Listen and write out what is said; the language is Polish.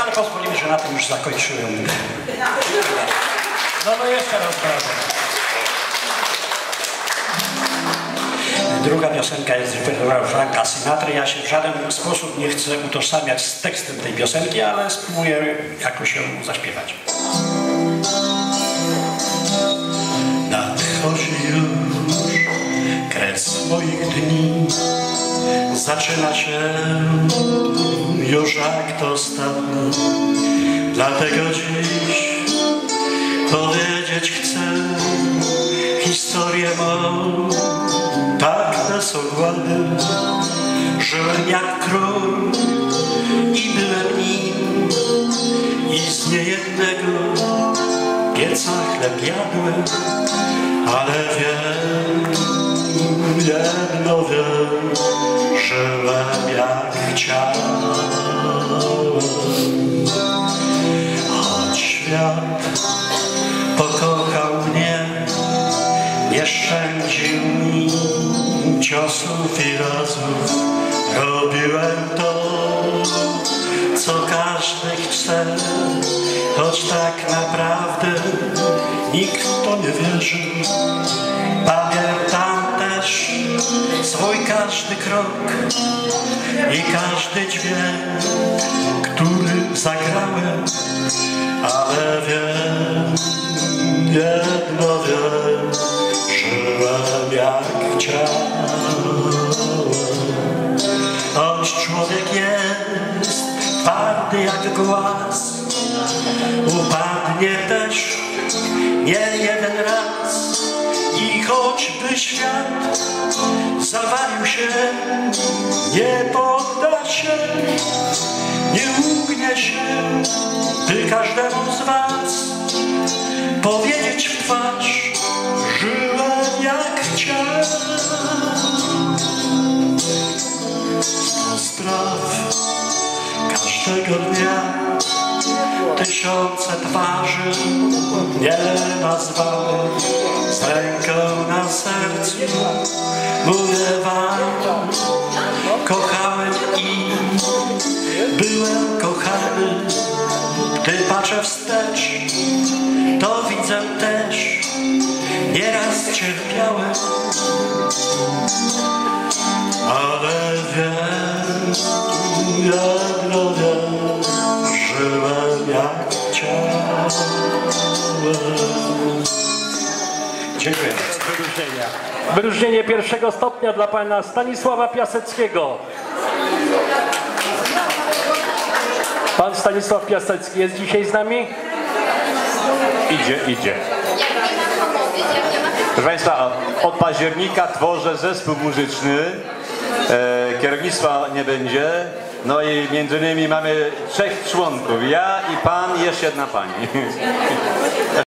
Ale pozwolimy, że na tym już zakończyłem. No to jeszcze raz brawo. Druga piosenka jest repertuaru Franka Sinatra. Ja się w żaden sposób nie chcę utożsamiać z tekstem tej piosenki, ale spróbuję jakoś ją zaśpiewać. Nadchodzi już kres moich dni, zaczyna się już akt ostatni. Dlatego dziś powiedzieć chcę historię mą tak nasogłady. Żyłem jak król i byłem nim i z niejednego pieca chleb jadłem, ale wiem, jedno wiem, świat pokochał mnie, nie szczędził mi ciosów i razów. Robiłem to, co każdy chce, choć tak naprawdę nikt w to nie wierzy. Pamiętam też swój każdy krok i każdy dźwięk, który zagrałem, ale wiem, jedno wiem, żyłem jak chciałem. Choć człowiek jest twardy jak głaz, upadnie też nie jeden raz. I choćby świat zawalił się, nie podda każdemu z was powiedzieć w twarz, żyłem jak chciałem. Sto spraw każdego dnia tysiące twarzy nie nazwałem z ręką na sercu mówię wam kochałem i byłem kochany wstecz to widzę też nieraz cierpiałem ale wiem jedno wiem żyłem jak chciałem Dziękuję bardzo. Wyróżnienia. Wyróżnienie pierwszego stopnia dla pana Stanisława Piaseckiego. Pan Stanisław Piasecki jest dzisiaj z nami? Idzie, idzie. Proszę Państwa, od października tworzę zespół muzyczny. E, kierownictwa nie będzie. No i między innymi mamy trzech członków. Ja i pan jeszcze jedna pani.